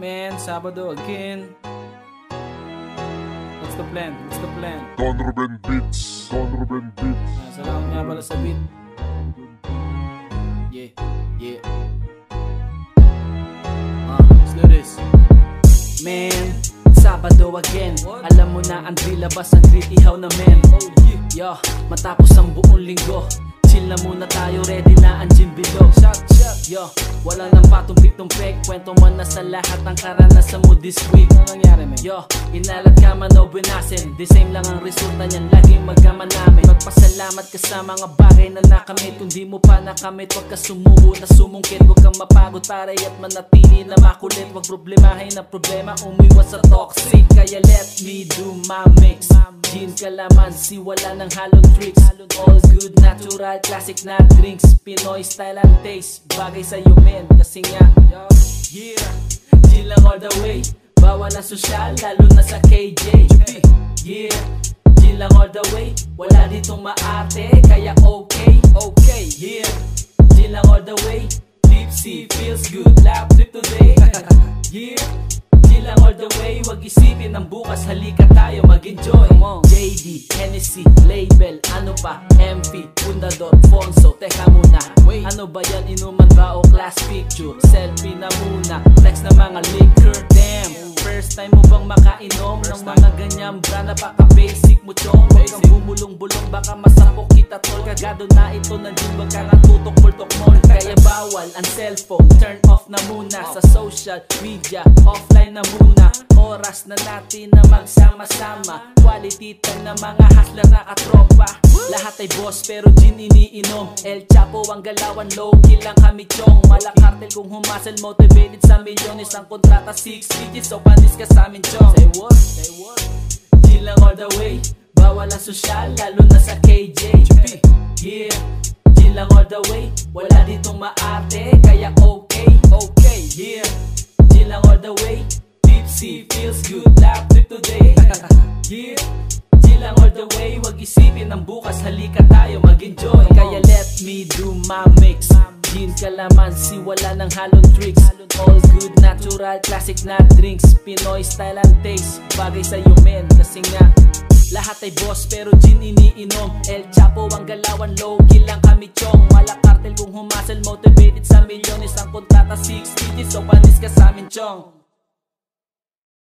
Man, Sabado again. What's the plan? What's the plan? Don Ruben Beats. Don Ruben Beats. Ah, salamat nga pala sa beat. Yeah, yeah. Ah, let's do this. Man, Sabado again Alam mo na ang labas ang grit ihaw na men Oh yeah, matapos ang buong linggo Chill na muna tayo, ready na ang gym below Yo, wala nang patumpik-tumpik Kwento mo na sa lahat ng karanasan mo this week. Ano nangyari, man? Yo, inalat ka man o binasin The same lang ang resulta niyan, laging magkama namin. Magpasalamat ka sa mga bagay na nakamit. Kung di mo pa nakamit, wag ka sumubo na sumungkit. Huwag kang mapagod pare at manatili na makulit. Wag problemahin ang problema, umiwas sa toxic. Kaya let me do my mix Gin kalamansi, wala nang halong tricks. All good, natural, classic na drinks. Pinoy style and taste, bagay sa'yo men. Kasi nga, yeah, Gin lang all the way. Bawal na sosyal, lalo na sa KJ Yeah, Gin lang all the way. Wala ditong maarte, kaya okay, okay. Yeah, Gin lang all the way. Lipsy feels good, lap trip today. Yeah Chill lang all the way, wag isipin ng bukas. Halika tayo mag-enjoy. JD, Hennessy, label, ano pa? MP, Fundador, Fonso. Teka muna, ano ba yan? Inuman ba o class picture? Selfie na muna, flex na mga liquor. Damn, first time mo bang makainom Ng mga ganyang brand Napaka-basic mo chong? Huwag kang bumulong-bulong, baka masapok kita Kagado na ito, nandiyan wag ka nga tutok multok mo. Kaya bawal ang cellphone, turn off na muna. Sa social media, offline na muna. Oras na natin na magsama-sama. Quality time na mga hustler na katropa Lahat ay boss pero gin iniinom. El Chapo ang galawan, low key lang kami chong. Wala cartel kung humasel, motivated sa milyones Ang kontrata. 6 digits, so panis ka sa amin chong. Say what? Say what? Chill lang all the way Bawal ang sosyal, lalo na sa KJ Yeah, chill lang all the way. Wala ditong maarte, kaya okay, okay. Yeah, chill lang all the way. Tipsy, feels good, laugh trip today. Yeah, chill lang all the way. Wag isipin ng bukas, halika tayo mag-enjoy. Kaya let me do my mix. Gin kalamansi, wala nang halong tricks. All good, natural, classic na drinks. Pinoy style and taste, bagay sa'yo men Kasi nga, lahat ay boss pero gin iniinom. El Chapo ang galawan, low key lang kami chong. Wala cartel kung humasel, motivated sa milyones. Ang kontrata 6 digits, so panis ka sa amin chong